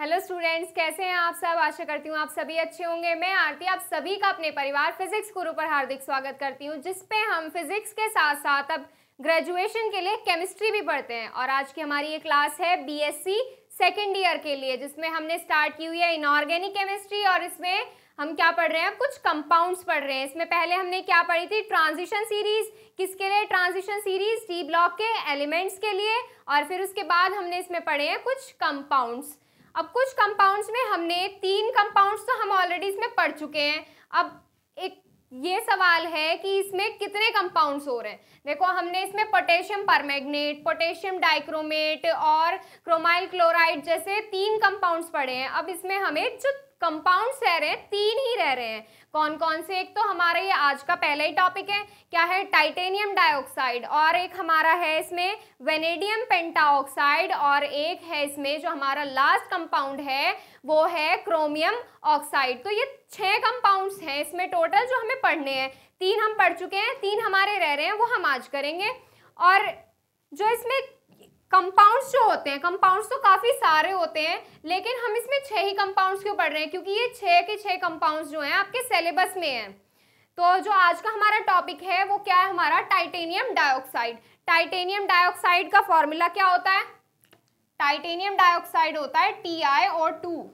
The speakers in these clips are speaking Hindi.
हेलो स्टूडेंट्स कैसे हैं आप सब? आशा करती हूँ आप सभी अच्छे होंगे। मैं आरती, आप सभी का अपने परिवार फिजिक्स गुरु पर हार्दिक स्वागत करती हूँ जिसपे हम फिजिक्स के साथ साथ अब ग्रेजुएशन के लिए केमिस्ट्री भी पढ़ते हैं। और आज की हमारी ये क्लास है बीएससी सेकेंड ईयर के लिए, जिसमें हमने स्टार्ट की हुई है इनऑर्गेनिक केमिस्ट्री और इसमें हम क्या पढ़ रहे हैं? कुछ कंपाउंड्स पढ़ रहे हैं। इसमें पहले हमने क्या पढ़ी थी? ट्रांजिशन सीरीज़ किसके लिए? ट्रांजिशन सीरीज़ टी ब्लॉक के एलिमेंट्स के लिए। और फिर उसके बाद हमने इसमें पढ़े हैं कुछ कंपाउंड्स अब कुछ कंपाउंड्स में हमने तीन कंपाउंड्स तो हम ऑलरेडी इसमें पढ़ चुके हैं। अब एक ये सवाल है कि इसमें कितने कंपाउंड्स हो रहे हैं? देखो, हमने इसमें पोटेशियम परमैग्नेट पोटेशियम डाइक्रोमेट और क्रोमाइल क्लोराइड जैसे तीन कंपाउंड्स पड़े हैं। अब इसमें हमें जो कंपाउंड्स रह रहे हैं, तीन ही रह रहे हैं। कौन कौन से? एक तो हमारा ये आज का पहला ही टॉपिक है, क्या है? टाइटेनियम डाइऑक्साइड और एक हमारा है इसमें वेनेडियम पेंटाऑक्साइड और एक है इसमें जो हमारा लास्ट कंपाउंड है, वो है क्रोमियम ऑक्साइड तो ये छह कंपाउंड्स हैं इसमें टोटल जो हमें पढ़ने हैं। तीन हम पढ़ चुके हैं, तीन हमारे रह रहे हैं, वो हम आज करेंगे। और जो इसमें कंपाउंड्स जो होते हैं कंपाउंड्स तो काफ़ी सारे होते हैं, लेकिन हम इसमें छह ही कंपाउंड्स क्यों पढ़ रहे हैं? क्योंकि ये छह के छह कंपाउंड्स जो हैं, आपके सिलेबस में हैं। तो जो आज का हमारा टॉपिक है, वो क्या है हमारा? टाइटेनियम डाइऑक्साइड टाइटेनियम डाइऑक्साइड का फॉर्मूला क्या होता है? टाइटेनियम डाइऑक्साइड होता है टी आई और two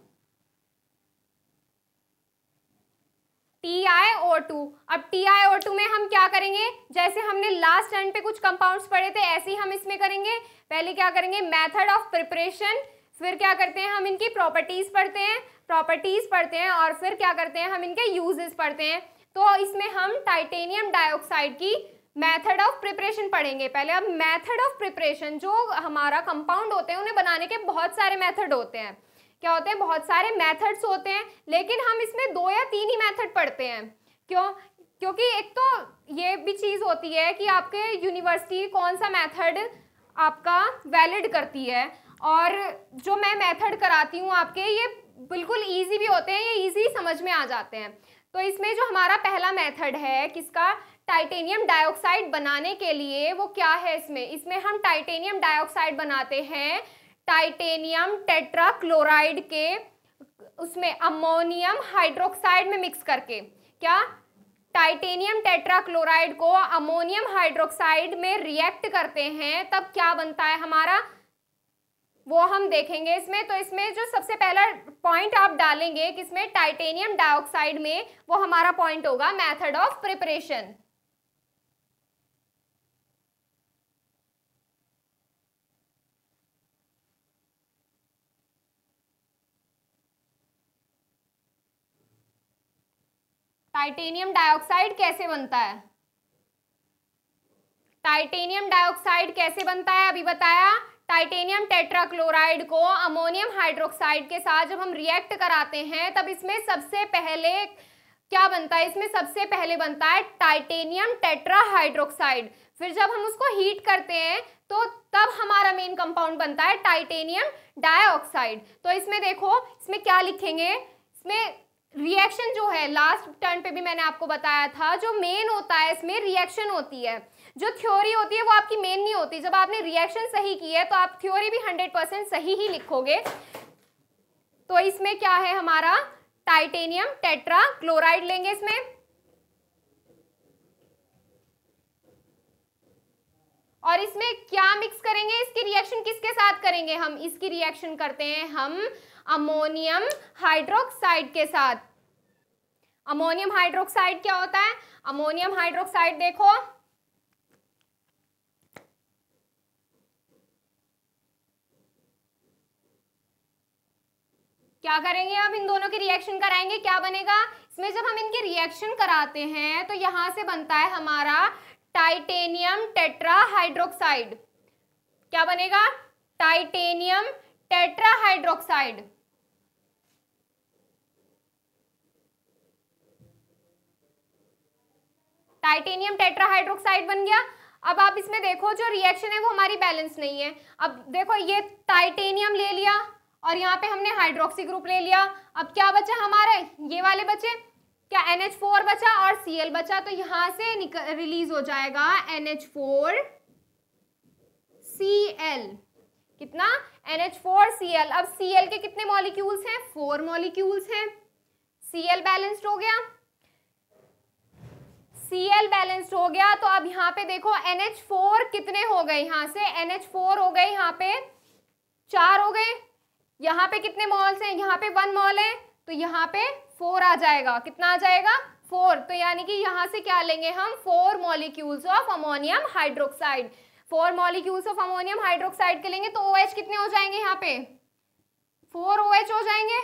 T I O two अब टी आई ओ टू में हम क्या करेंगे? जैसे हमने लास्ट टाइम पे कुछ कंपाउंड्स पढ़े थे, ऐसे ही हम इसमें करेंगे। पहले क्या करेंगे? मेथड ऑफ़ प्रिपरेशन फिर क्या करते हैं? हम इनकी प्रॉपर्टीज़ पढ़ते हैं प्रॉपर्टीज़ पढ़ते हैं और फिर क्या करते हैं? हम इनके यूजेस पढ़ते हैं। तो इसमें हम टाइटेनियम डाइऑक्साइड की मेथड ऑफ़ प्रिपरेशन पढ़ेंगे। पहले अब मेथड ऑफ़ प्रिपरेशन जो हमारा कंपाउंड होते हैं, उन्हें बनाने के बहुत सारे मेथड होते हैं। क्या होते हैं, बहुत सारे मेथड्स होते हैं, लेकिन हम इसमें दो या तीन ही मेथड पढ़ते हैं। क्यों? क्योंकि एक तो ये भी चीज़ होती है कि आपके यूनिवर्सिटी कौन सा मेथड आपका वैलिड करती है, और जो मैं मेथड कराती हूँ आपके, ये बिल्कुल ईजी भी होते हैं, ये ईजी समझ में आ जाते हैं। तो इसमें जो हमारा पहला मेथड है, किसका? टाइटेनियम डाइऑक्साइड बनाने के लिए वो क्या है इसमें? इसमें हम टाइटेनियम डाइऑक्साइड बनाते हैं टाइटेनियम टेट्राक्लोराइड के, उसमें अमोनियम हाइड्रोक्साइड में मिक्स करके। क्या? टाइटेनियम टेट्राक्लोराइड को अमोनियम हाइड्रोक्साइड में रिएक्ट करते हैं, तब क्या बनता है हमारा? वो हम देखेंगे इसमें। तो इसमें जो सबसे पहला पॉइंट आप डालेंगे, किसमें? टाइटेनियम डाइऑक्साइड में वो हमारा पॉइंट होगा, method of preparation. Titanium dioxide कैसे बनता है? टाइटेनियम डाइऑक्साइड कैसे बनता है? अभी बताया। टाइटेनियम टेट्राक्लोराइड को अमोनियम हाइड्रोक्साइड के साथ जब हम रिएक्ट कराते हैं, तब इसमें सबसे पहले क्या बनता है? इसमें सबसे पहले बनता है टाइटेनियम टेट्राहाइड्रोक्साइड फिर जब हम उसको हीट करते हैं तो तब हमारा मेन कंपाउंड बनता है टाइटेनियम डाइऑक्साइड तो इसमें देखो, इसमें क्या लिखेंगे? इसमें रिएक्शन जो है लास्ट टर्न पे भी मैंने आपको बताया था, जो मेन होता है, इसमें रिएक्शन होती है। जो थ्योरी होती है, वो आपकी मेन नहीं होती। जब आपने रिएक्शन सही की है तो आप थ्योरी भी हंड्रेड परसेंट सही ही लिखोगे। तो इसमें क्या है हमारा? टाइटेनियम टेट्रा क्लोराइड लेंगे इसमें। और इसमें क्या मिक्स करेंगे? इसकी रिएक्शन किसके साथ करेंगे हम? इसकी रिएक्शन करते हैं हम अमोनियम हाइड्रोक्साइड के साथ। अमोनियम हाइड्रोक्साइड क्या होता है? अमोनियम हाइड्रोक्साइड देखो। क्या करेंगे अब? इन दोनों की रिएक्शन कराएँगे, क्या बनेगा? इसमें जब हम इनकी रिएक्शन कराते हैं तो यहाँ से बनता है हमारा टाइटेनियम टेट्रा हाइड्रोक्साइड क्या बनेगा? टाइटेनियम टेट्रा टाइटेनियम टेट्राहाइड्रोक्साइड बन गया। अब आप इसमें देखो, जो रिएक्शन है वो हमारी बैलेंस नहीं है। अब देखो, ये टाइटेनियम ले लिया और यहाँ पे हमने हाइड्रोक्सी ग्रुप ले लिया। अब क्या बचा हमारे? ये वाले बचे। क्या NH4 बचा और Cl बचा? तो यहाँ से रिलीज़ हो जाएगा NH4 Cl कितना? N H four C L अब एल के कितने मॉलिक्यूल्स हैं? फोर मॉलिक्यूल्स हैं। एल बैलेंस्ड हो गया। सी एल बैलेंस्ड हो गया। तो अब यहाँ पे देखो एन एच फोर कितने हो गए यहाँ से? एन एच फोर हो गए यहाँ पे, चार हो गए। यहाँ पे कितने मॉल्स हैं? यहाँ पे वन मॉल है। तो यहाँ पे फोर आ जाएगा। कितना आ जाएगा? फोर तो यानी कि यहाँ से क्या लेंगे हम? Four molecules of ammonium hydroxide four molecules of ammonium hydroxide के लेंगे। तो ओ OH कितने हो जाएँगे यहाँ पे? फोर ओ OH हो जाएँगे।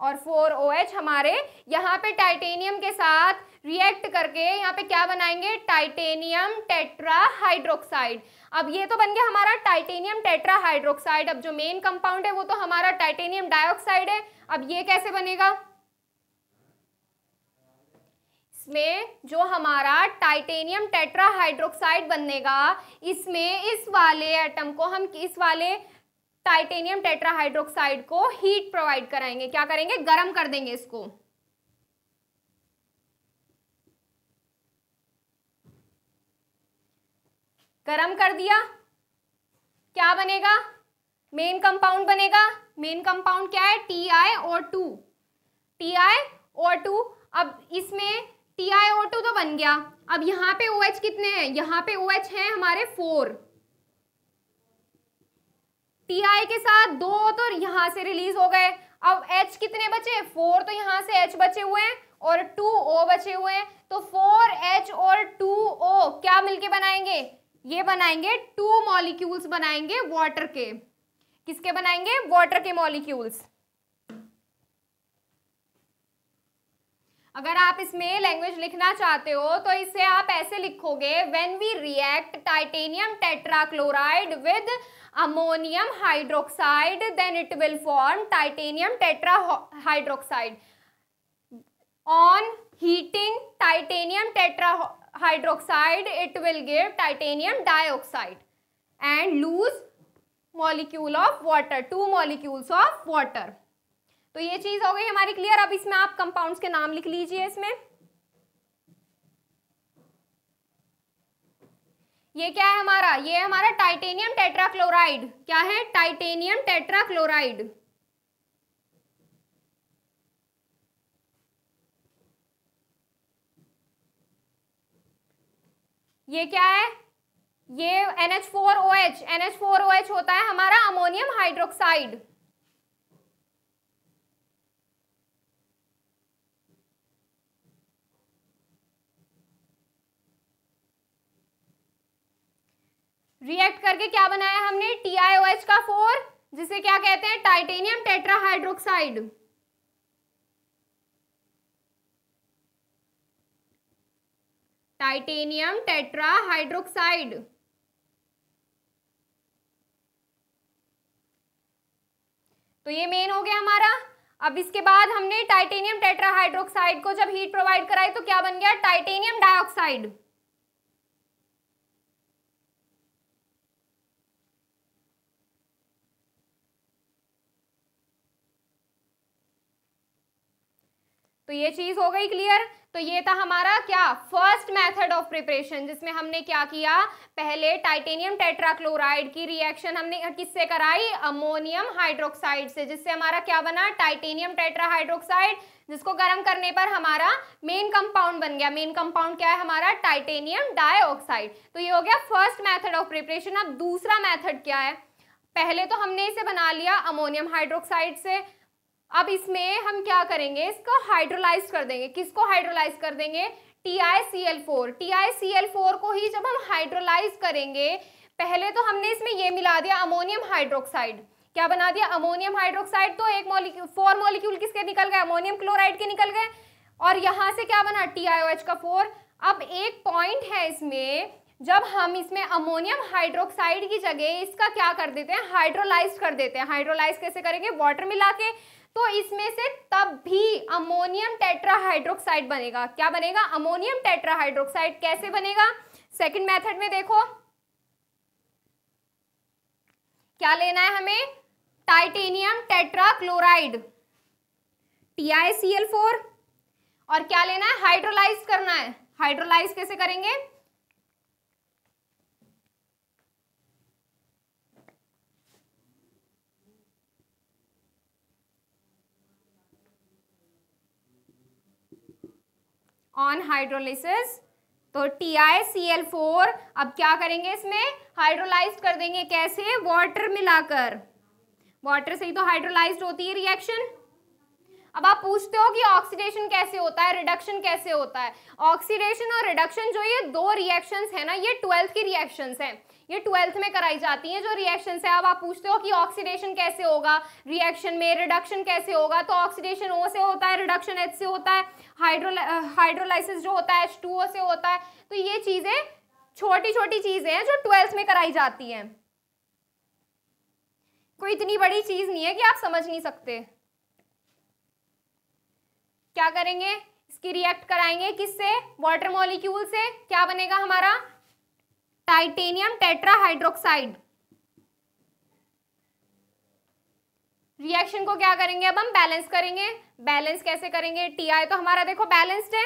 और फोर ओ OH हमारे यहाँ पे टाइटेनियम के साथ रिएक्ट करके यहाँ पे क्या बनाएँगे? टाइटेनियम टेट्रा हाइड्रोक्साइड अब ये तो बन गया हमारा टाइटेनियम टेट्रा हाइड्रोक्साइड अब जो मेन कंपाउंड है वो तो हमारा टाइटेनियम डाइऑक्साइड है। अब ये कैसे बनेगा? इसमें जो हमारा टाइटेनियम टेट्रा हाइड्रोक्साइड बनेगा, इसमें इस वाले एटम को हम इस वाले टाइटेनियम टेट्राहाइड्रोक्साइड को हीट प्रोवाइड कराएँगे क्या करेंगे? गर्म कर देंगे इसको। गरम कर दिया। क्या बनेगा? मेन कंपाउंड बनेगा। मेन कंपाउंड क्या है? टी आई और टू टी आई और टू अब इसमें टी आई ओ टू तो बन गया। अब यहाँ पे ओ OH कितने हैं? यहाँ पे ओ OH हैं हमारे फोर टी आई के साथ दो तो यहाँ से रिलीज़ हो गए। अब एच कितने बचे? फोर तो यहाँ से एच बचे हुए हैं और टू ओ बचे हुए हैं। तो फोर एच और टू ओ क्या मिलके बनाएँगे? ये बनाएँगे टू मॉलिक्यूल्स बनाएँगे वाटर के। किसके बनाएँगे? वाटर के मॉलिक्यूल्स अगर आप इसमें लैंग्वेज लिखना चाहते हो तो इसे आप ऐसे लिखोगे when we react titanium tetrachloride with ammonium hydroxide then it will form titanium tetra hydroxide on heating titanium tetra hydroxide it will give titanium dioxide. And lose molecule of water, two molecules of water. तो ये चीज़ हो गई हमारी क्लियर अब इसमें आप कंपाउंड्स के नाम लिख लीजिए इसमें। ये क्या है हमारा? ये है हमारा टाइटेनियम टेट्राक्लोराइड क्या है? टाइटेनियम टेट्राक्लोराइड ये क्या है? ये NH4OH NH4OH होता है हमारा अमोनियम हाइड्रोक्साइड रिएक्ट करके क्या बनाया हमने? TiOH का फोर जिसे क्या कहते हैं? टाइटेनियम टेट्राहाइड्रोक्साइड टाइटेनियम टेट्राहाइड्रोक्साइड तो ये मेन हो गया हमारा। अब इसके बाद हमने टाइटेनियम टेट्राहाइड्रोक्साइड को जब हीट प्रोवाइड कराई तो क्या बन गया? टाइटेनियम डाइऑक्साइड तो ये चीज़ हो गई क्लियर तो ये था हमारा क्या फ़र्स्ट मेथड ऑफ़ प्रिपरेशन जिसमें हमने क्या किया? पहले टाइटेनियम टेट्राक्लोराइड की रिएक्शन हमने किससे कराई? अमोनियम हाइड्रोक्साइड से, जिससे हमारा क्या बना? टाइटेनियम टेट्राहाइड्रोक्साइड जिसको गर्म करने पर हमारा मेन कंपाउंड बन गया। मेन कंपाउंड क्या है हमारा? टाइटेनियम डाइऑक्साइड तो ये हो गया फ़र्स्ट मैथड ऑफ़ प्रिपरेशन अब दूसरा मैथड क्या है? पहले तो हमने इसे बना लिया अमोनियम हाइड्रोक्साइड से। अब इसमें हम क्या करेंगे? इसको हाइड्रोलाइज कर देंगे। किसको हाइड्रोलाइज कर देंगे? T I C L four T I C L four को ही जब हम हाइड्रोलाइज करेंगे, पहले तो हमने इसमें ये मिला दिया अमोनियम हाइड्रोक्साइड क्या बना दिया? अमोनियम हाइड्रोक्साइड तो एक मॉलिक्यूल फोर मोलिक्यूल किसके निकल गए? अमोनियम क्लोराइड के निकल गए। और यहाँ से क्या बना? टी आई ओ एच का फोर अब एक पॉइंट है इसमें, जब हम इसमें अमोनियम हाइड्रोक्साइड की जगह इसका क्या कर देते हैं? हाइड्रोलाइज कर देते हैं। हाइड्रोलाइज कैसे करेंगे? वाटर मिला के। तो इसमें से तब भी अमोनियम टेट्राहाइड्रोक्साइड बनेगा। क्या बनेगा? अमोनियम टेट्राहाइड्रोक्साइड कैसे बनेगा? सेकंड मेथड में देखो। क्या लेना है हमें? टाइटेनियम टेट्राक्लोराइड फोर और क्या लेना है? हाइड्रोलाइज करना है। हाइड्रोलाइज कैसे करेंगे? ऑन हाइड्रोलिसिस तो T I C L four अब क्या करेंगे इसमें? हाइड्रोलाइज कर देंगे कैसे? वाटर मिलाकर। वाटर से ही तो हाइड्रोलाइज होती है रिएक्शन अब आप पूछते हो कि ऑक्सीडेशन कैसे होता है रिडक्शन कैसे होता है? ऑक्सीडेशन और रिडक्शन जो ये दो रिएक्शंस है ना, ये ट्वेल्थ की रिएक्शंस हैं। ये ट्वेल्थ में कराई जाती हैं जो रिएक्शन है। अब आप पूछते हो कि ऑक्सीडेशन कैसे होगा? रिएक्शन में रिडक्शन कैसे होगा? तो ऑक्सीडेशन ओ से होता है रिडक्शन एच से होता है हाइड्रो हाइड्रोलाइसिस जो होता है एच टू ओ से होता है। तो ये चीज़ें छोटी छोटी चीज़ें हैं जो ट्वेल्थ में कराई जाती हैं। कोई इतनी बड़ी चीज़ नहीं है कि आप समझ नहीं सकते। क्या करेंगे? इसकी रिएक्ट कराएँगे किससे? वाटर मॉलिक्यूल से। क्या बनेगा हमारा? टाइटेनियम टेट्राहाइड्रोक्साइड रिएक्शन को क्या करेंगे अब हम? बैलेंस करेंगे। बैलेंस कैसे करेंगे? टी आई तो हमारा देखो बैलेंस्ड है।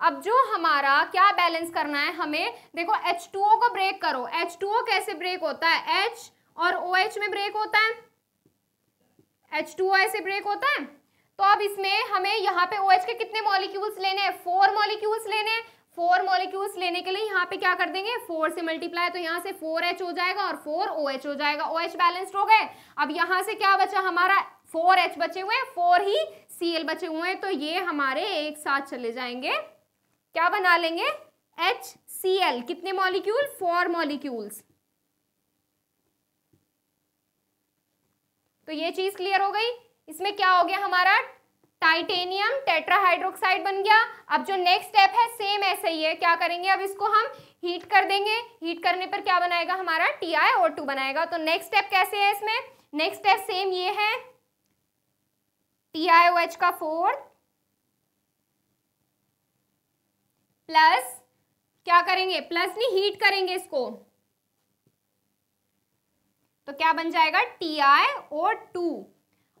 अब जो हमारा क्या बैलेंस करना है हमें? देखो H2O को ब्रेक करो। H2O कैसे ब्रेक होता है? एच और ओ OH में ब्रेक होता है। H2O ऐसे ब्रेक होता है? तो अब इसमें हमें यहाँ पे ओ OH के कितने मॉलिक्यूल्स लेने हैं? फोर मॉलिक्यूल्स लेने हैं। फोर मॉलिक्यूल्स लेने के लिए यहाँ पे क्या कर देंगे? फोर से मल्टीप्लाई तो यहाँ से फोर एच हो जाएगा और फोर ओ एच हो जाएगा। ओ एच बैलेंस्ड हो गए। अब यहाँ से क्या बचा? हमारा फोर एच बचे हुए हैं। फोर ही सी एल बचे हुए हैं। तो ये हमारे एक साथ चले जाएँगे। क्या बना लेंगे? एच सी एल कितने मॉलिक्यूल फोर मॉलिक्यूल्स तो ये चीज़ क्लियर हो गई। इसमें क्या हो गया? हमारा टाइटेनियम टेट्राहाइड्रोक्साइड बन गया। अब जो नेक्स्ट स्टेप है सेम ऐसे ही है। क्या करेंगे? अब इसको हम हीट कर देंगे। हीट करने पर क्या बनाएगा? हमारा टी आई और टू बनाएगा। तो नेक्स्ट स्टेप कैसे है इसमें? नेक्स्ट स्टेप सेम ये है। टी आई ओ एच का फोर्थ प्लस क्या करेंगे? प्लस नहीं हीट करेंगे इसको। तो क्या बन जाएगा? टी आई ओ टू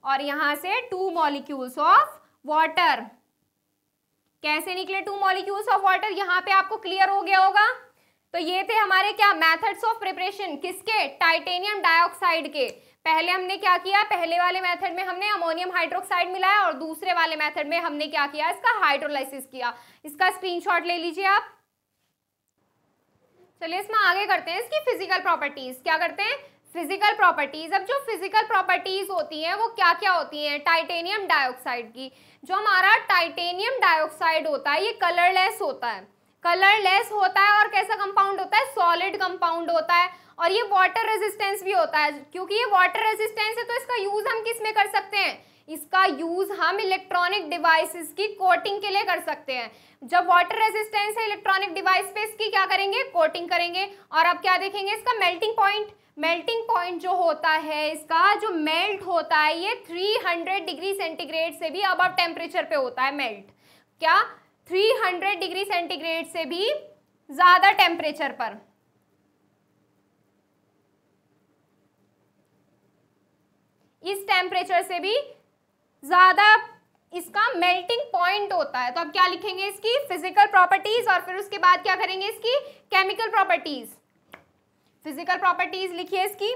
और यहाँ से टू मॉलिक्यूल्स ऑफ़ वाटर कैसे निकले टू मॉलिक्यूल्स ऑफ़ वाटर यहाँ पे आपको क्लियर हो गया होगा। तो ये थे हमारे क्या मेथड्स ऑफ़ प्रिपरेशन किसके? टाइटेनियम डाइऑक्साइड के। पहले हमने क्या किया? पहले वाले मेथड में हमने अमोनियम हाइड्रोक्साइड मिलाया और दूसरे वाले मेथड में हमने क्या किया? इसका हाइड्रोलाइसिस किया। इसका स्क्रीनशॉट ले लीजिए आप। चलिए इसमें आगे करते हैं, इसकी फ़िज़िकल प्रॉपर्टीज़ क्या करते हैं? फ़िज़िकल प्रॉपर्टीज़ अब जो फ़िज़िकल प्रॉपर्टीज़ होती हैं, वो क्या क्या होती हैं? टाइटेनियम डाइऑक्साइड की। जो हमारा टाइटेनियम डाइऑक्साइड होता है, ये कलरलेस होता है। कलरलेस होता है और कैसा कंपाउंड होता है? सॉलिड कंपाउंड होता है। और ये वाटर रेजिस्टेंस भी होता है। क्योंकि ये वाटर रेजिस्टेंस है तो इसका यूज़ हम किसमें कर सकते हैं? इसका यूज़ हम इलेक्ट्रॉनिक डिवाइसेस की कोटिंग के लिए कर सकते हैं। जब वाटर रेजिस्टेंस है इलेक्ट्रॉनिक डिवाइस पे इसकी क्या करेंगे? कोटिंग करेंगे। और अब क्या देखेंगे? इसका मेल्टिंग पॉइंट मेल्टिंग पॉइंट जो होता है, इसका जो मेल्ट होता है, ये 300 डिग्री सेंटीग्रेड से भी अब टेम्परेचर पे होता है मेल्ट। क्या? 300 डिग्री सेंटीग्रेड से भी ज़्यादा टेम्परेचर पर। इस टेम्परेचर से भी ज़्यादा इसका मेल्टिंग पॉइंट होता है। तो अब क्या लिखेंगे इसकी? फ़िज़िकल प्रॉपर्टीज़ और फिर उसके बाद क्या करेंगे इसकी? Chemical properties. फ़िज़िकल प्रॉपर्टीज़ लिखिए इसकी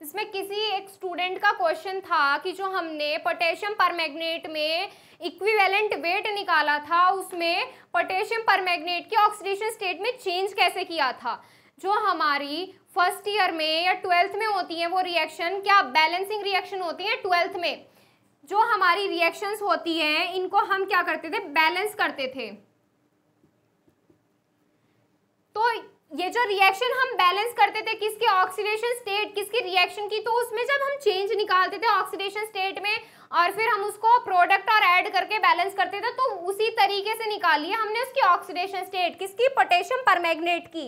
इसमें किसी एक स्टूडेंट का क्वेश्चन था कि जो हमने पोटेशियम परमैग्नेट में इक्विवेलेंट वेट निकाला था, उसमें पोटेशियम परमैग्नेट की ऑक्सीडेशन स्टेट में चेंज कैसे किया था? जो हमारी फ़र्स्ट ईयर में या ट्वेल्थ में होती हैं, वो रिएक्शन क्या बैलेंसिंग रिएक्शन होती है ट्वेल्थ में? जो हमारी रिएक्शंस होती हैं, इनको हम क्या करते थे? बैलेंस करते थे। तो ये जो रिएक्शन हम बैलेंस करते थे किसके ऑक्सीडेशन स्टेट किसकी रिएक्शन की तो उसमें जब हम चेंज निकालते थे ऑक्सीडेशन स्टेट में और फिर हम उसको प्रोडक्ट और ऐड करके बैलेंस करते थे तो उसी तरीके से निकाली हमने उसकी ऑक्सीडेशन स्टेट किसकी? पोटेशियम परमैग्नेट की।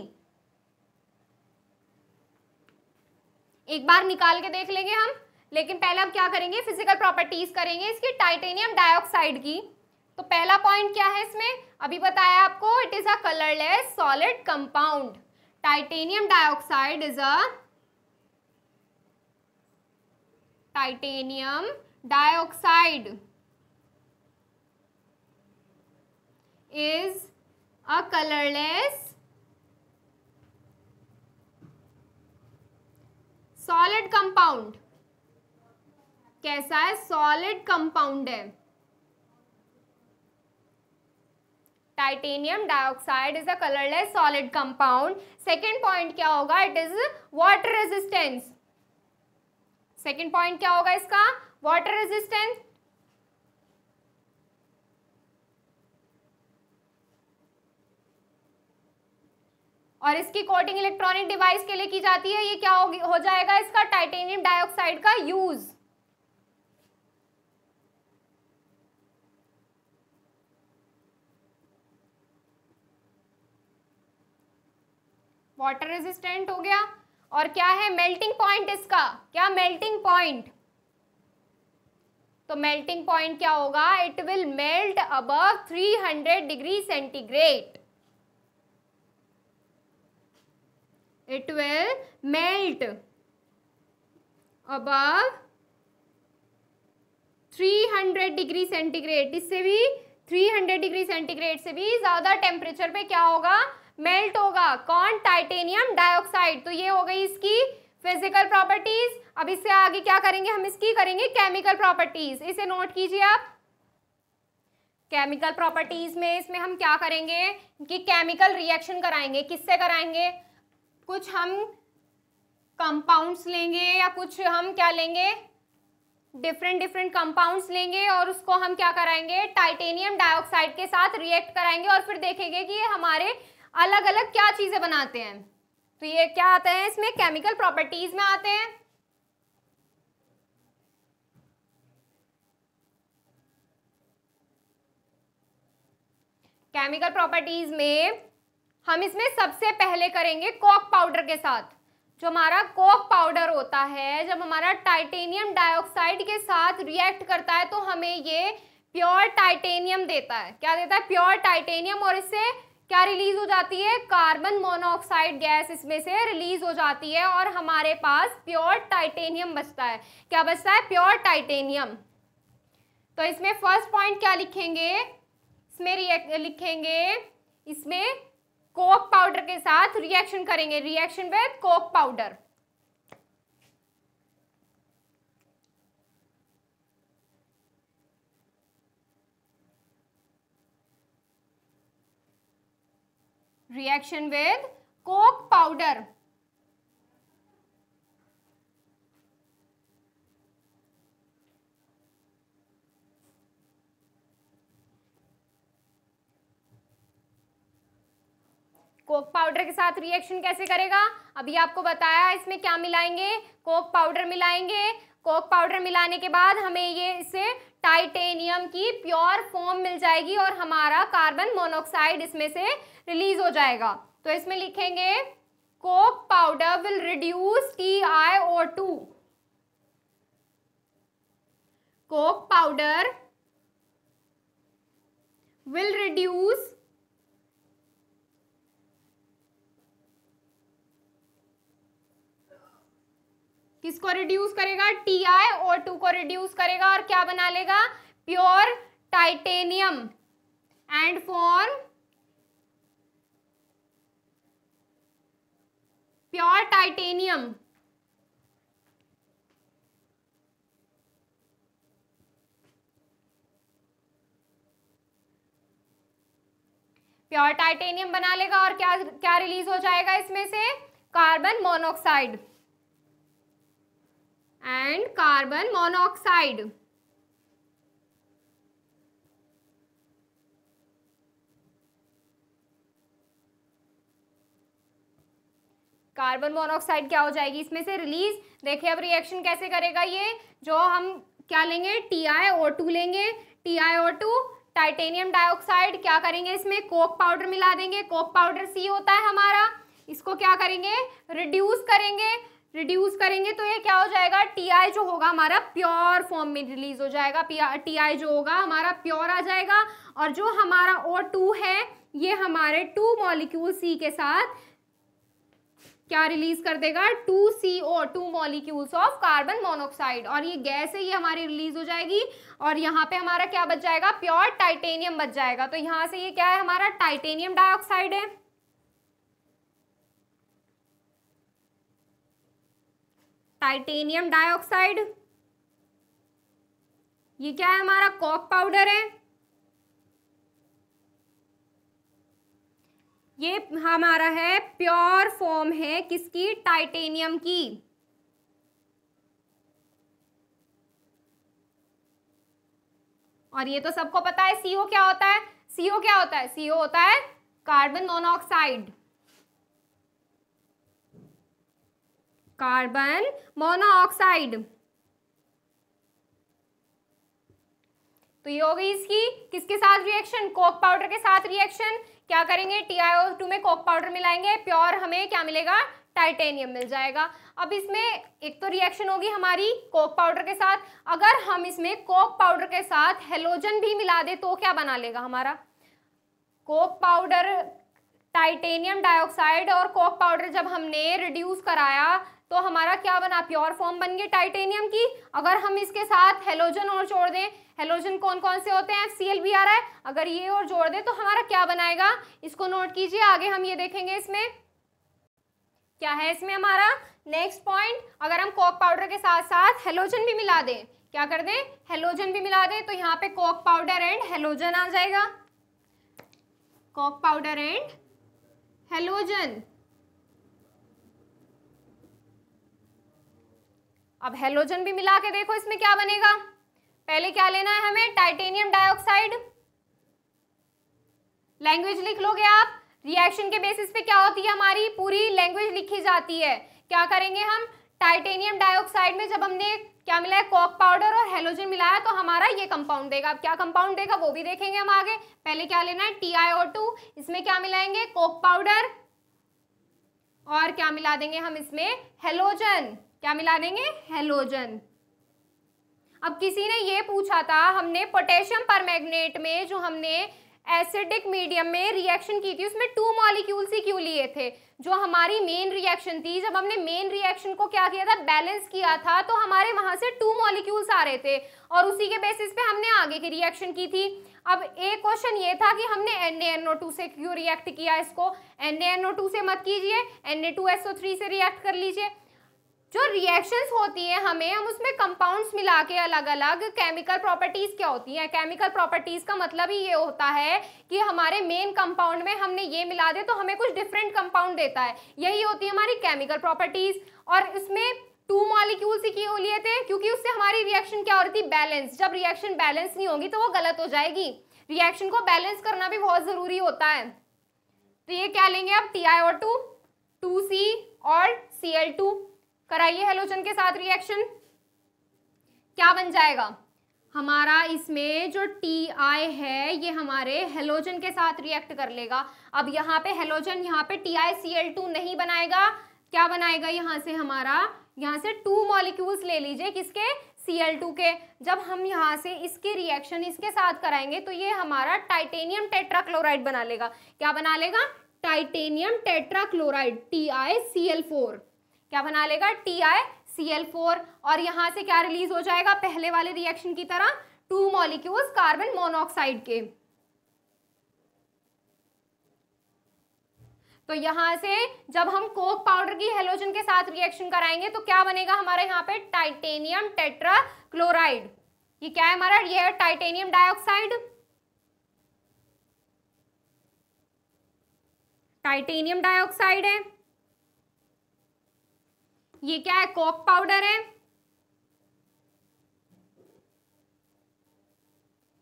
एक बार निकाल के देख लेंगे हम, लेकिन पहले हम क्या करेंगे? फ़िज़िकल प्रॉपर्टीज़ करेंगे इसकी टाइटेनियम डाइऑक्साइड की। तो पहला पॉइंट क्या है इसमें? अभी बताया आपको it is a colourless solid compound titanium dioxide is a titanium dioxide is a colourless solid compound कैसा है? सॉलिड कंपाउंड है। Titanium dioxide is a colourless solid compound second point क्या होगा? It is water resistance second point क्या होगा इसका? वाटर रेजिस्टेंस और इसकी कोटिंग इलेक्ट्रॉनिक डिवाइस के लिए की जाती है। ये क्या हो, हो जाएगा इसका टाइटेनियम डाइऑक्साइड का यूज़ वाटर रेजिस्टेंट हो गया। और क्या है मेल्टिंग पॉइंट इसका? क्या मेल्टिंग पॉइंट तो मेल्टिंग पॉइंट क्या होगा? It will melt above 300 degree centigrade it will melt above 300 degree centigrade इससे भी 300 डिग्री सेंटीग्रेड से भी ज़्यादा टेम्परेचर पे क्या होगा? मेल्ट होगा। कौन? Titanium dioxide. तो ये हो गई इसकी फ़िज़िकल प्रॉपर्टीज़ अब इससे आगे क्या करेंगे? हम इसकी करेंगे केमिकल प्रॉपर्टीज़ इसे नोट कीजिए आप। केमिकल प्रॉपर्टीज़ में इसमें हम क्या करेंगे? कि केमिकल रिएक्शन कराएँगे। किससे कराएँगे? कुछ हम कंपाउंड्स लेंगे या कुछ हम क्या लेंगे? डिफरेंट डिफरेंट कंपाउंड्स लेंगे और उसको हम क्या कराएँगे? टाइटेनियम डाइऑक्साइड के साथ रिएक्ट कराएँगे और फिर देखेंगे कि ये हमारे अलग अलग क्या चीज़ें बनाते हैं? तो ये क्या आते हैं? इसमें केमिकल प्रॉपर्टीज़ में आते हैं। केमिकल प्रॉपर्टीज़ में हम इसमें सबसे पहले करेंगे कोक पाउडर के साथ। जो हमारा कोक पाउडर होता है, जब हमारा टाइटेनियम डाइऑक्साइड के साथ रिएक्ट करता है तो हमें ये प्योर टाइटेनियम देता है। क्या देता है? प्योर टाइटेनियम और इससे क्या रिलीज़ हो जाती है? कार्बन मोनोऑक्साइड गैस इसमें से रिलीज़ हो जाती है और हमारे पास प्योर टाइटेनियम बचता है। क्या बचता है? Pure titanium. तो इसमें फ़र्स्ट पॉइंट क्या लिखेंगे? इसमें लिखेंगे, इसमें कोक पाउडर के साथ रिएक्शन करेंगे। Reaction with coke powder. Reaction with coke powder. Coke powder के साथ रिएक्शन कैसे करेगा? अभी आपको बताया इसमें क्या मिलाएँगे? कोक पाउडर मिलाएँगे। कोक पाउडर मिलाने के बाद हमें ये इसे टाइटेनियम की प्योर फॉर्म मिल जाएगी और हमारा कार्बन मोनोक्साइड इसमें से रिलीज़ हो जाएगा। तो इसमें लिखेंगे, coke powder will reduce T I O two. Coke powder will reduce किसको रिड्यूस करेगा? टी आई और टू को रिड्यूस करेगा और क्या बना लेगा? Pure titanium and form pure titanium pure titanium बना लेगा और क्या क्या रिलीज़ हो जाएगा इसमें से? Carbon monoxide and carbon monoxide carbon monoxide क्या हो जाएगी? इसमें से रिलीज़ देखिए अब रिएक्शन कैसे करेगा ये? जो हम क्या लेंगे? टी आई ओ टू लेंगे। T I O two titanium dioxide क्या करेंगे इसमें? कोक पाउडर मिला देंगे। कोक पाउडर सी होता है हमारा। इसको क्या करेंगे? रिड्यूस करेंगे। रिड्यूस करेंगे तो ये क्या हो जाएगा? टी आई जो होगा हमारा प्योर फॉर्म में रिलीज़ हो जाएगा। टी आई जो होगा हमारा प्योर आ जाएगा। और जो हमारा ओ टू है, ये हमारे टू मॉलिक्यूल सी के साथ क्या रिलीज़ कर देगा? Two C O two molecules of carbon monoxide और ये गैस है ये हमारी रिलीज़ हो जाएगी। और यहाँ पे हमारा क्या बच जाएगा? प्योर टाइटेनियम बच जाएगा। तो यहाँ से ये क्या है? हमारा टाइटेनियम डाइऑक्साइड है। Titanium dioxide. ये क्या है हमारा? कॉक पाउडर है। ये हमारा है प्योर फॉर्म है किसकी? टाइटेनियम की। और ये तो सबको पता है सीओ क्या होता है? सीओ क्या होता है? सीओ होता है कार्बन मोनोऑक्साइड कार्बन मोनोऑक्साइड तो ये हो गई इसकी किसके साथ रिएक्शन कोक पाउडर के साथ रिएक्शन क्या करेंगे? TiO2 में कोक पाउडर मिलाएँगे. प्योर हमें क्या मिलेगा? टाइटेनियम मिल जाएगा. अब इसमें एक तो रिएक्शन होगी हमारी कोक पाउडर के साथ. अगर हम इसमें कोक पाउडर के साथ हेलोजन भी मिला दे तो क्या बना लेगा हमारा? कोक पाउडर टाइटेनियम डाइऑक्साइड और कोक पाउडर जब हमने रिड्यूस कराया तो हमारा क्या बना? प्योर फॉर्म बन गई टाइटेनियम की। अगर हम इसके साथ हेलोजन और जोड़ दें हेलोजन कौन कौन से होते हैं? सी भी आ रहा है अगर ये और जोड़ दें तो हमारा क्या बनाएगा? इसको नोट कीजिए, आगे हम ये देखेंगे इसमें। क्या है इसमें हमारा? नेक्स्ट पॉइंट अगर हम कॉक पाउडर के साथ साथ हेलोजन भी मिला दें, क्या कर दें? हेलोजन भी मिला दें तो यहाँ पे कॉक पाउडर एंड हेलोजन आ जाएगा। कॉक पाउडर एंड हेलोजन अब हेलोजन भी मिला के देखो इसमें क्या बनेगा। पहले क्या लेना है हमें? टाइटेनियम डाइऑक्साइड लैंग्वेज लिख लोगे आप? रिएक्शन के बेसिस पे क्या होती है हमारी? पूरी लैंग्वेज लिखी जाती है। क्या करेंगे हम? टाइटेनियम डाइऑक्साइड में जब हमने क्या मिला है? कॉक पाउडर और हेलोजन मिलाया तो हमारा ये कंपाउंड देगा। अब क्या कंपाउंड देगा? वो भी देखेंगे हम आगे। पहले क्या लेना है? टी इसमें क्या मिलाएँगे? कोक पाउडर और क्या मिला देंगे हम इसमें? हेलोजन क्या मिला देंगे? हेलोजन अब किसी ने ये पूछा था, हमने पोटेशियम परमैग्नेट में जो हमने एसिडिक मीडियम में रिएक्शन की थी, उसमें टू मॉलिक्यूल्स ही क्यों लिए थे? जो हमारी मेन रिएक्शन थी, जब हमने मेन रिएक्शन को क्या किया था? बैलेंस किया था तो हमारे वहाँ से टू मॉलिक्यूल्स आ रहे थे और उसी के बेसिस पे हमने आगे की रिएक्शन की थी। अब एक क्वेश्चन ये था कि हमने एन से क्यों रिएक्ट किया इसको? एन से मत कीजिए एन से रिएक्ट कर लीजिए। जो रिएक्शंस होती हैं हमें, हम उसमें कंपाउंड्स मिला के अलग अलग केमिकल प्रॉपर्टीज़ क्या होती हैं? केमिकल प्रॉपर्टीज़ का मतलब ही ये होता है कि हमारे मेन कंपाउंड में हमने ये मिला दे तो हमें कुछ डिफरेंट कंपाउंड देता है। यही होती है हमारी केमिकल प्रॉपर्टीज़ और इसमें टू मॉलिक्यूल्स ही क्यों लिए थे? क्योंकि उससे हमारी रिएक्शन क्या हो रही थी? बैलेंस जब रिएक्शन बैलेंस नहीं होगी तो वो गलत हो जाएगी। रिएक्शन को बैलेंस करना भी बहुत ज़रूरी होता है। तो ये क्या लेंगे आप टी आई और टू टू सी और सी एल टू कराइए हेलोजन के साथ रिएक्शन क्या बन जाएगा? हमारा इसमें जो टी आई है, ये हमारे हेलोजन के साथ रिएक्ट कर लेगा। अब यहाँ पे हेलोजन, यहाँ पे T I C L two नहीं बनाएगा। क्या बनाएगा यहाँ से हमारा? यहाँ से टू मॉलिक्यूल्स ले लीजिए किसके? सी एल टू के। जब हम यहाँ से इसके रिएक्शन इसके साथ कराएँगे तो ये हमारा टाइटेनियम टेट्राक्लोराइड बना लेगा। क्या बना लेगा? Titanium tetrachloride T I C L four क्या बना लेगा? T I C L four और यहाँ से क्या रिलीज़ हो जाएगा? पहले वाले रिएक्शन की तरह टू मॉलिक्यूल्स कार्बन मोनोऑक्साइड के। तो यहाँ से जब हम कोक पाउडर की हेलोजन के साथ रिएक्शन कराएँगे तो क्या बनेगा हमारे यहाँ पे? टाइटेनियम टेट्रा क्लोराइड ये क्या है हमारा? ये टाइटेनियम डाइऑक्साइड टाइटेनियम डाइऑक्साइड है। ये क्या है? कॉक पाउडर है।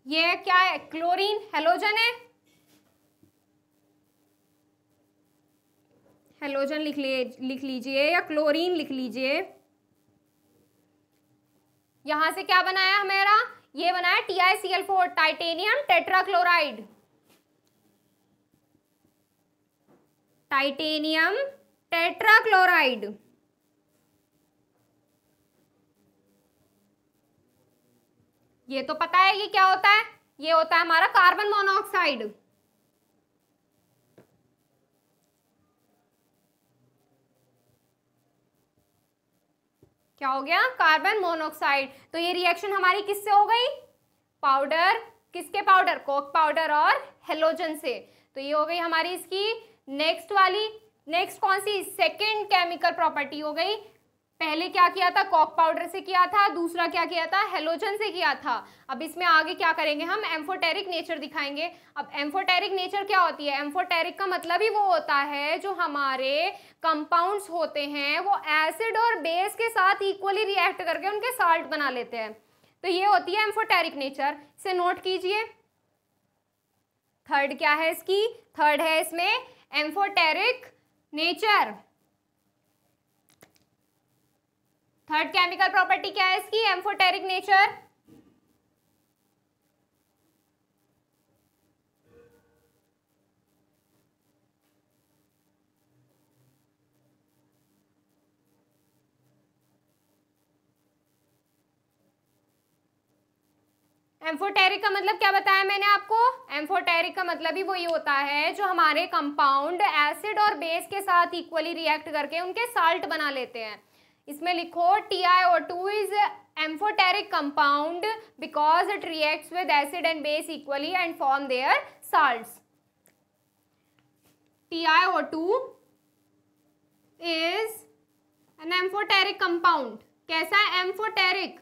ये क्या है? क्लोरीन हेलोजन है। हेलोजन लिख लिए, लिख लीजिए या क्लोरीन लिख लीजिए। यहाँ से क्या बनाया हमारा? ये बनाया T I C L four titanium tetrachloride titanium tetrachloride ये तो पता है ये क्या होता है? ये होता है हमारा कार्बन मोनोऑक्साइड। क्या हो गया? कार्बन मोनोक्साइड तो ये रिएक्शन हमारी किससे हो गई? पाउडर। किसके पाउडर? कोक पाउडर और हेलोजन से। तो ये हो गई हमारी इसकी नेक्स्ट वाली। नेक्स्ट कौन सी? सेकेंड केमिकल प्रॉपर्टी हो गई। पहले क्या किया था? कॉक पाउडर से किया था, दूसरा क्या किया था? हेलोजन से किया था। अब इसमें आगे क्या करेंगे हम? एम्फोटेरिक नेचर दिखाएँगे। अब एम्फोटेरिक नेचर क्या होती है? एम्फोटेरिक का मतलब ही वो होता है जो हमारे कंपाउंड्स होते हैं, वो एसिड और बेस के साथ इक्वली रिएक्ट करके उनके साल्ट बना लेते हैं। तो ये होती है एम्फोटेरिक नेचर। इसे नोट कीजिए। थर्ड क्या है इसकी? थर्ड है इसमें amphoteric nature. Third chemical property क्या है इसकी? एम्फोटेरिक नेचर एम्फोटेरिक का मतलब क्या बताया मैंने आपको? एम्फोटेरिक का मतलब ही वही होता है जो हमारे कंपाउंड एसिड और बेस के साथ इक्वली रिएक्ट करके उनके साल्ट बना लेते हैं। इसमें लिखो T I O two is amphoteric compound because it reacts with acid and base equally and form their salts T I O two is an amphoteric compound कैसा है एम्फोटेरिक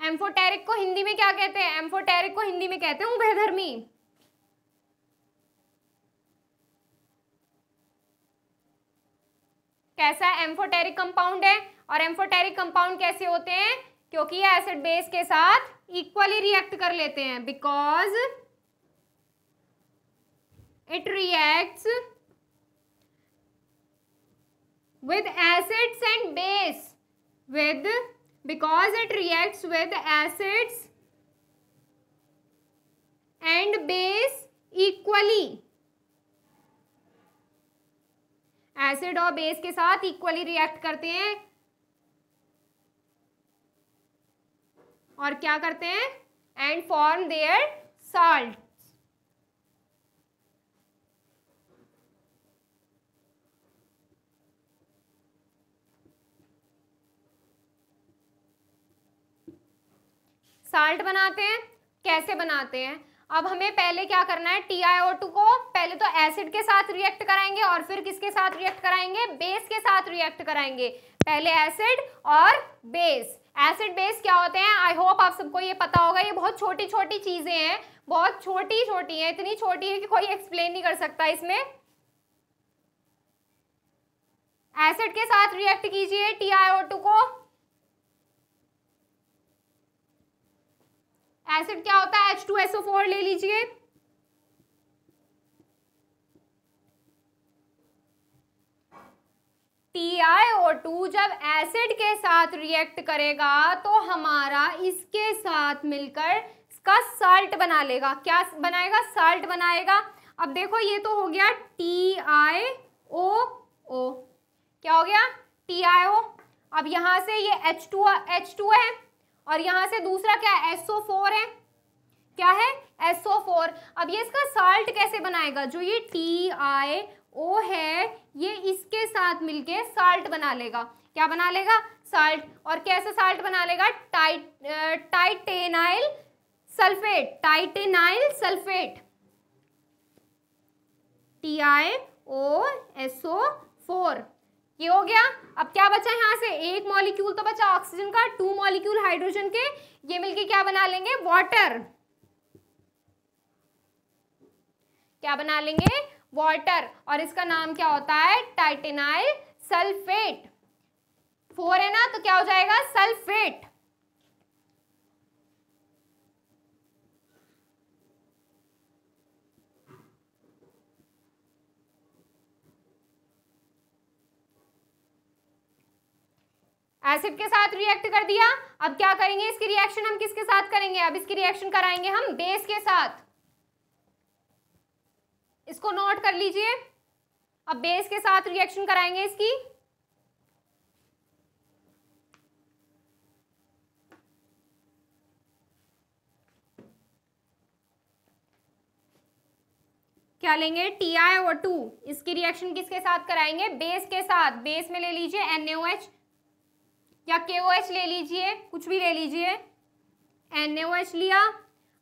एम्फोटेरिक को हिंदी में क्या कहते हैं? एम्फोटेरिक को हिंदी में कहते हैं उभयधर्मी। कैसा एम्फोटेरिक कंपाउंड है। और एम्फोटेरिक कंपाउंड कैसे होते हैं? क्योंकि ये एसिड बेस के साथ इक्वली रिएक्ट कर लेते हैं। Because it reacts with acids and base with because it reacts with acids and base equally. Acid और बेस के साथ इक्वली रिएक्ट करते हैं। और क्या करते हैं? And form their salt salt बनाते हैं। कैसे बनाते हैं? अब हमें पहले क्या करना है? TiO2 को पहले तो एसिड के साथ रिएक्ट कराएँगे और फिर किसके साथ रिएक्ट कराएँगे? बेस के साथ रिएक्ट कराएँगे। पहले एसिड और बेस एसिड बेस क्या होते हैं? आई होप आप सबको ये पता होगा। ये बहुत छोटी छोटी चीज़ें हैं। बहुत छोटी छोटी हैं। इतनी छोटी है कि कोई एक्सप्लेन नहीं कर सकता इसमें। एसिड के साथ रिएक्ट कीजिए TiO2 को। एसिड क्या होता है? एच टू एसओ फोर ले लीजिए। TiO2 जब एसिड के साथ रिएक्ट करेगा तो हमारा इसके साथ मिलकर इसका साल्ट बना लेगा। क्या बनाएगा? साल्ट बनाएगा। अब देखो, ये तो हो गया ओ क्या हो गया? ओ अब यहाँ से ये एच टू एच टू है। और यहाँ से दूसरा क्या है? एसओ फोर है। क्या है? एसओ फोर अब ये इसका साल्ट कैसे बनाएगा? जो ये टी आई ओ है, ये इसके साथ मिलके साल्ट बना लेगा। क्या बना लेगा? साल्ट और कैसे साल्ट बना लेगा? Tight titanyl sulphate titanyl sulphate T I O S O four ये हो गया। अब क्या बचा यहाँ से? एक मॉलिक्यूल तो बचा ऑक्सीजन का टू मॉलिक्यूल हाइड्रोजन के। ये मिलके क्या बना लेंगे? वाटर क्या बना लेंगे? वाटर और इसका नाम क्या होता है? टाइटेनाइल सल्फेट फोर है ना? तो क्या हो जाएगा? सल्फेट एसिड के साथ रिएक्ट कर दिया। अब क्या करेंगे? इसकी रिएक्शन हम किसके साथ करेंगे? अब इसकी रिएक्शन कराएँगे हम बेस के साथ। इसको नोट कर लीजिए। अब बेस के साथ रिएक्शन कराएँगे इसकी। क्या लेंगे? टी आई और टू इसकी रिएक्शन किसके साथ कराएँगे? बेस के साथ। बेस में ले लीजिए एच या के ले लीजिए, कुछ भी ले लीजिए। एन लिया।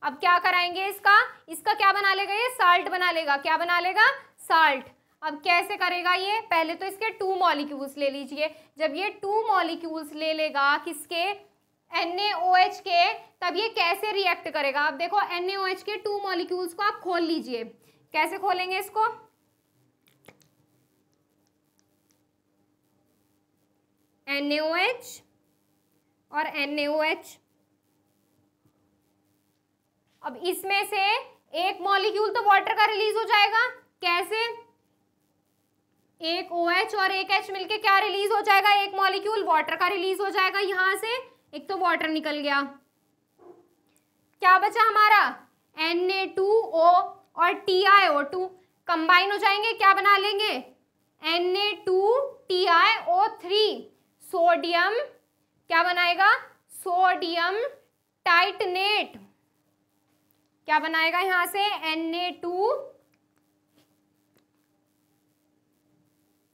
अब क्या कराएँगे इसका? इसका क्या बना लेगा ये? साल्ट बना लेगा। क्या बना लेगा? साल्ट अब कैसे करेगा ये? पहले तो इसके टू मॉलिक्यूल्स ले लीजिए। जब ये टू मॉलिक्यूल्स ले लेगा किसके? NaOH के। तब ये कैसे रिएक्ट करेगा? आप देखो NaOH के टू मॉलिक्यूल्स को आप खोल लीजिए। कैसे खोलेंगे इसको? NaOH और NaOH अब इसमें से एक मॉलिक्यूल तो वाटर का रिलीज़ हो जाएगा। कैसे? एक ओ OH और एक एच मिलके क्या रिलीज़ हो जाएगा? एक मॉलिक्यूल वाटर का रिलीज़ हो जाएगा यहाँ से। एक तो वाटर निकल गया। क्या बचा हमारा? Na2O और TiO2 कंबाइन हो जाएँगे, क्या बना लेंगे? Na2TiO3 सोडियम, क्या बनाएगा? Sodium titanate. क्या बनाएगा यहाँ से? Na2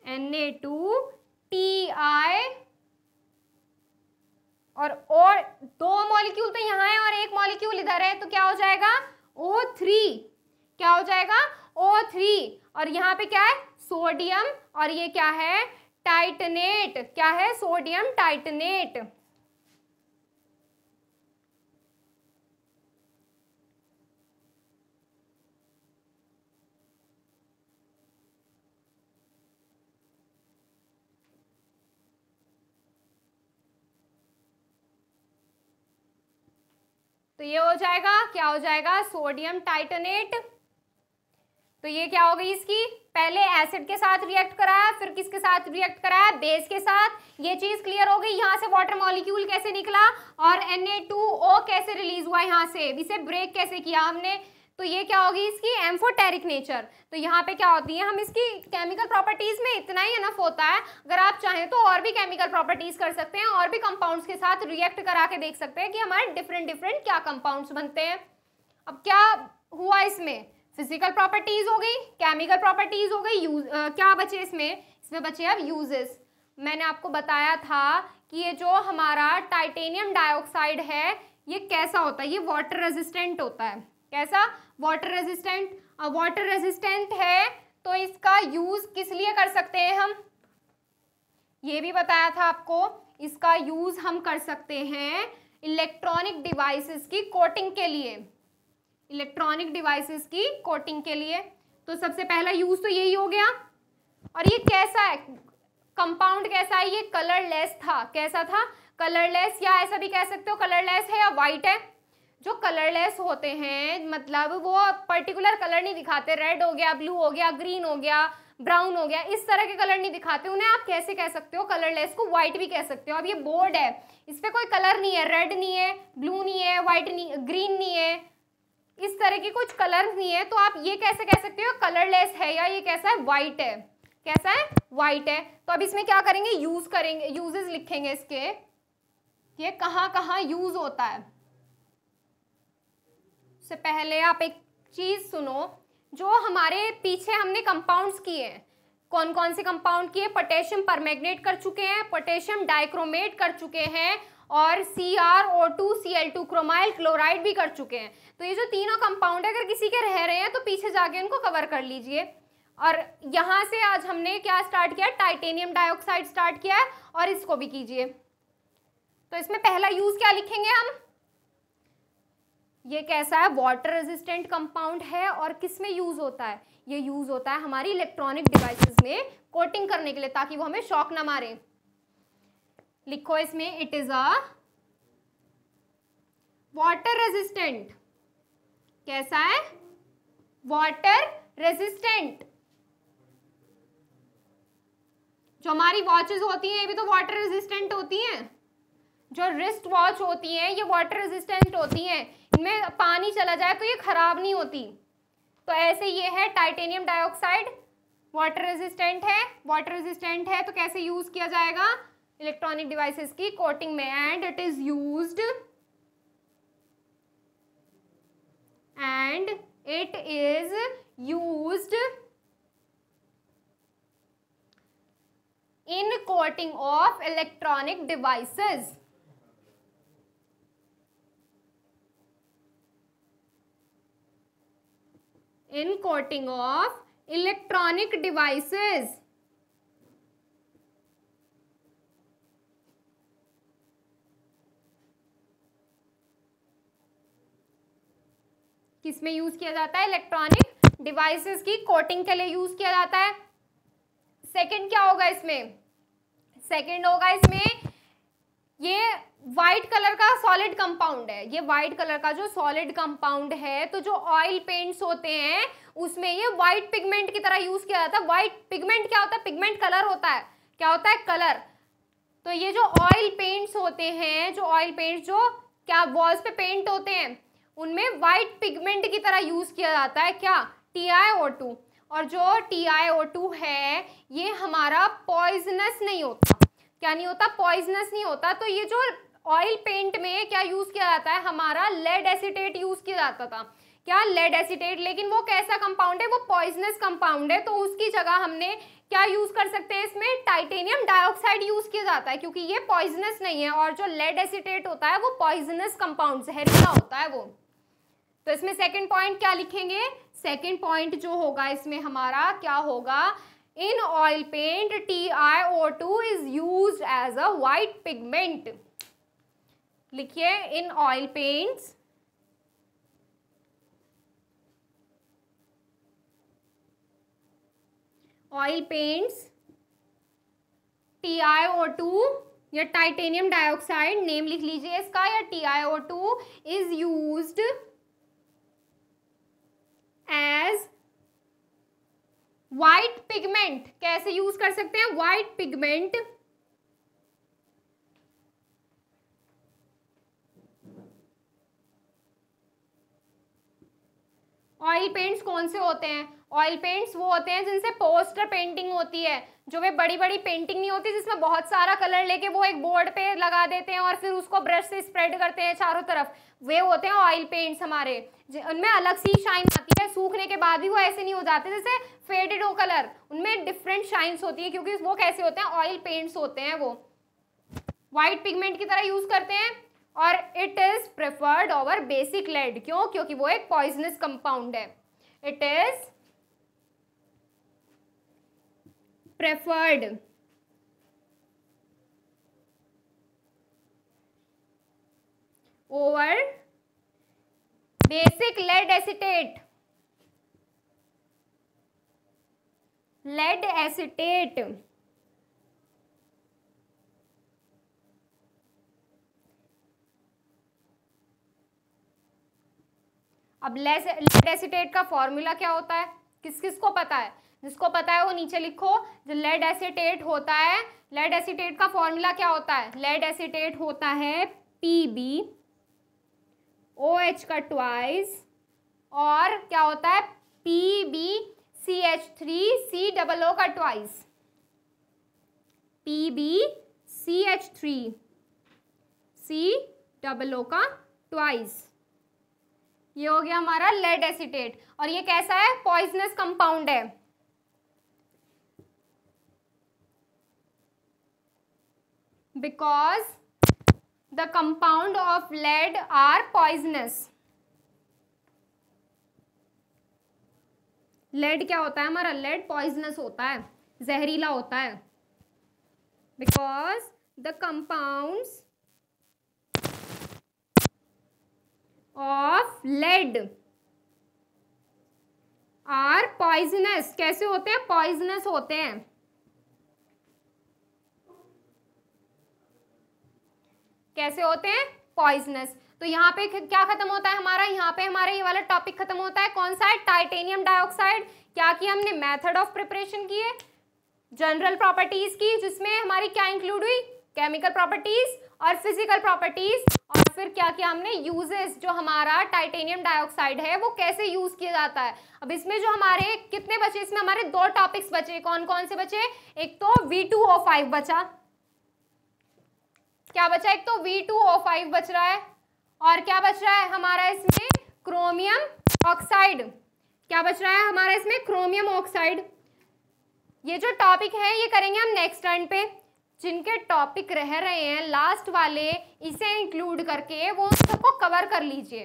Na2Ti और और दो मॉलिक्यूल तो यहाँ है और एक मॉलिक्यूल इधर है तो क्या हो जाएगा? ओ थ्री क्या हो जाएगा? ओ थ्री और यहाँ पे क्या है? सोडियम। और ये क्या है? टाइटनेट क्या है? Sodium titanate. तो ये हो जाएगा क्या हो जाएगा? Sodium titanate. तो ये क्या हो गई इसकी? पहले एसिड के साथ रिएक्ट कराया, फिर किसके साथ रिएक्ट कराया? बेस के साथ। ये चीज़ क्लियर हो गई। यहाँ से वाटर मॉलिक्यूल कैसे निकला और Na2O कैसे रिलीज़ हुआ यहाँ से? इसे ब्रेक कैसे किया हमने? तो ये क्या होगी इसकी? एम्फोटेरिक नेचर तो यहाँ पे क्या होती है? हम इसकी केमिकल प्रॉपर्टीज़ में इतना ही अनफ होता है। अगर आप चाहें तो और भी केमिकल प्रॉपर्टीज़ कर सकते हैं, और भी कंपाउंड्स के साथ रिएक्ट करा के देख सकते हैं कि हमारे डिफरेंट डिफरेंट क्या कंपाउंड्स बनते हैं। अब क्या हुआ इसमें? फ़िज़िकल प्रॉपर्टीज़ हो गई केमिकल प्रॉपर्टीज़ हो गई यूज़ क्या बचे इसमें? इसमें बचे अब यूजेस मैंने आपको बताया था कि ये जो हमारा टाइटेनियम डाइऑक्साइड है, ये कैसा होता है? ये वाटर रेजिस्टेंट होता है. कैसा? वाटर रेजिस्टेंट वाटर रेजिस्टेंट है तो इसका यूज़ किस लिए कर सकते हैं हम? ये भी बताया था आपको, इसका यूज़ हम कर सकते हैं इलेक्ट्रॉनिक डिवाइसेस की कोटिंग के लिए. इलेक्ट्रॉनिक डिवाइसेस की कोटिंग के लिए। तो सबसे पहला यूज़ तो यही हो गया। और ये कैसा है? कंपाउंड कैसा है? ये कलरलेस था। कैसा था? कलरलेस या ऐसा भी कह सकते हो कलरलेस है या वाइट है? जो कलरलेस होते हैं मतलब वो पर्टिकुलर कलर नहीं दिखाते। रेड हो गया ब्लू हो गया ग्रीन हो गया ब्राउन हो गया, इस तरह के कलर नहीं दिखाते। उन्हें आप कैसे कह सकते हो? कलरलेस को व्हाइट भी कह सकते हो। अब ये बोर्ड है। इस पर कोई कलर नहीं है। रेड नहीं है ब्लू नहीं है व्हाइट नहीं ग्रीन नहीं है। इस तरह के कुछ कलर नहीं है तो आप ये कैसे कह सकते हो? कलरलेस है या ये कैसा है? वाइट है। कैसा है? वाइट है। तो अब इसमें क्या करेंगे? यूज़ करेंगे। यूजेस लिखेंगे इसके। ये कहाँ कहाँ यूज़ होता है? से पहले आप एक चीज़ सुनो। जो हमारे पीछे हमने कंपाउंड्स किए हैं। कौन कौन से कंपाउंड किए? पोटेशियम परमैग्नेट कर चुके हैं पोटेशियम डाइक्रोमेट कर चुके हैं और C R O two C L two chromyl chloride भी कर चुके हैं। तो ये जो तीनों कंपाउंड अगर किसी के रह रहे हैं तो पीछे जाके उनको कवर कर लीजिए। और यहाँ से आज हमने क्या स्टार्ट किया टाइटेनियम डाइऑक्साइड स्टार्ट किया है और इसको भी कीजिए। तो इसमें पहला यूज़ क्या लिखेंगे हम? ये कैसा है? वाटर रेजिस्टेंट कंपाउंड है और किसमें यूज़ होता है? ये यूज़ होता है हमारी इलेक्ट्रॉनिक डिवाइसेस में कोटिंग करने के लिए, ताकि वो हमें शॉक ना मारे। लिखो इसमें it is a water resistant कैसा है? वाटर रेजिस्टेंट जो हमारी वॉचेस होती हैं, ये भी तो वाटर रेजिस्टेंट होती हैं। जो रिस्ट वॉच होती हैं, ये वाटर रेजिस्टेंट होती हैं। इनमें पानी चला जाए तो ये ख़राब नहीं होती। तो ऐसे ये है टाइटेनियम डाइऑक्साइड वाटर रेजिस्टेंट है वाटर रेजिस्टेंट है तो कैसे यूज़ किया जाएगा? इलेक्ट्रॉनिक डिवाइसेस की कोटिंग में and it is used and it is used in coating of electronic devices in coating of electronic devices किसमें यूज़ किया जाता है? इलेक्ट्रॉनिक डिवाइसेस की कोटिंग के लिए यूज़ किया जाता है। सेकंड क्या होगा इसमें? सेकंड होगा इसमें ये व्हाइट कलर का सॉलिड कंपाउंड है। ये व्हाइट कलर का जो सॉलिड कंपाउंड है तो जो ऑयल पेंट्स होते हैं, उसमें ये व्हाइट पिगमेंट की तरह यूज़ किया जाता है। व्हाइट पिगमेंट क्या होता है? पिगमेंट कलर होता है। क्या होता है? कलर तो ये जो ऑयल पेंट्स होते हैं, जो ऑयल पेंट्स जो क्या वॉल्स पे पेंट होते हैं उनमें वाइट पिगमेंट की तरह यूज़ किया जाता है। क्या? टी और जो टी आई ओ टू है, ये हमारा पॉइजनस नहीं होता। क्या नहीं होता? पॉइजनस नहीं होता। तो ये जो ऑयल पेंट में क्या यूज़ किया जाता है? हमारा लेड एसिटेट यूज़ किया जाता था। क्या? लेड एसिटेट लेकिन वो कैसा कंपाउंड है? वो पॉइजनस कंपाउंड है। तो उसकी जगह हमने क्या यूज़ कर सकते हैं? इसमें टाइटेनियम डाइऑक्साइड यूज़ किया जाता है, क्योंकि ये पॉइजनस नहीं है। और जो लेड एसिटेट होता है, वो पॉइजनस कंपाउंड जहरीला होता है वो। तो इसमें सेकंड पॉइंट क्या लिखेंगे? सेकंड पॉइंट जो होगा इसमें हमारा क्या होगा? In oil paint T I O two is use as a white pigment लिखिए in oil paints oil paints T I O two या टाइटेनियम डाइऑक्साइड नेम लिख लीजिए इसका, या T I O two is used as white pigment कैसे यूज़ कर सकते हैं? व्हाइट पिगमेंट ऑयल पेंट्स कौन से होते हैं? ऑयल पेंट्स वो होते हैं जिनसे पोस्टर पेंटिंग होती है, जो वे बड़ी बड़ी पेंटिंग नहीं होती, जिसमें बहुत सारा कलर लेके वो एक बोर्ड पे लगा देते हैं और फिर उसको ब्रश से स्प्रेड करते हैं चारों तरफ़। वे होते हैं ऑयल पेंट्स हमारे। उनमें अलग सी शाइन आती है। सूखने के बाद भी वो ऐसे नहीं हो जाते, जैसे फेडेड हो कलर उनमें डिफरेंट शाइन्स होती है, क्योंकि वो कैसे होते हैं? ऑयल पेंट्स होते हैं वो। व्हाइट पिगमेंट की तरह यूज़ करते हैं। और it is preferred over basic lead क्यों? क्योंकि वो एक पॉइजनस कंपाउंड है। It is preferred over basic lead acetate. Lead acetate. अब लेड एसिटेट का फॉर्मूला क्या होता है? किस किस को पता है? जिसको पता है वो नीचे लिखो। जो लेड एसिटेट होता है, लेड एसिटेट का फॉर्मूला क्या होता है? लेड एसिटेट होता है पी बी ओ एच का ट्वाइस और क्या होता है? P B C H three C double O का twice P B C H three C double O का ट्वाइस ये हो गया हमारा लेड एसिटेट और ये कैसा है? पॉइजनस कंपाउंड है. Because the compound of lead are poisonous lead क्या होता है? हमारा लेड पॉइजनस होता है, जहरीला होता है। Because the compounds of lead are poisonous कैसे होते हैं? पॉइजनस होते हैं। कैसे होते हैं? पॉइजनस तो यहाँ पे क्या खत्म होता है हमारा? यहाँ पे हमारा ये वाला टॉपिक खत्म होता है। कौन सा है? टाइटेनियम डाइऑक्साइड क्या किया हमने मेथड ऑफ़ प्रिपरेशन किए जनरल प्रॉपर्टीज़ की, जिसमें हमारी क्या इंक्लूड हुई? केमिकल प्रॉपर्टीज़ और फ़िज़िकल प्रॉपर्टीज़ और फिर क्या किया हमने? यूजेस जो हमारा टाइटेनियम डाइऑक्साइड है, वो कैसे यूज़ किया जाता है? अब इसमें जो हमारे कितने बचे? इसमें हमारे दो टॉपिक्स बचे। कौन कौन से बचे? एक तो V2O5 बचा। क्या बचा? एक तो V2O5 बच रहा है। और क्या बच रहा है हमारा इसमें? क्रोमियम ऑक्साइड क्या बच रहा है हमारा इसमें? क्रोमियम ऑक्साइड ये जो टॉपिक है, ये करेंगे हम नेक्स्ट टर्न पे। जिनके टॉपिक रह रहे हैं लास्ट वाले, इसे इंक्लूड करके वो उन सबको कवर कर लीजिए।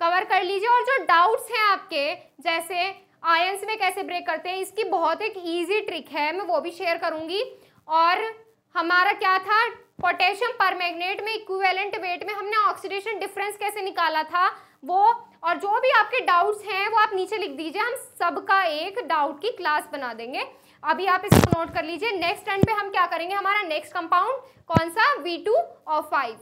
कवर कर लीजिए। और जो डाउट्स हैं आपके, जैसे आयंस में कैसे ब्रेक करते हैं, इसकी बहुत एक ईजी ट्रिक है, मैं वो भी शेयर करूँगी। और हमारा क्या था? पोटेशियम परमैग्नेट में इक्विवेलेंट वेट में हमने ऑक्सीडेशन डिफरेंस कैसे निकाला था? वो और जो भी आपके डाउट्स हैं, वो आप नीचे लिख दीजिए। हम सबका एक डाउट की क्लास बना देंगे। अभी आप इसको नोट कर लीजिए। नेक्स्ट टर्न पे हम क्या करेंगे? हमारा नेक्स्ट कंपाउंड कौन सा? वी टू और फाइव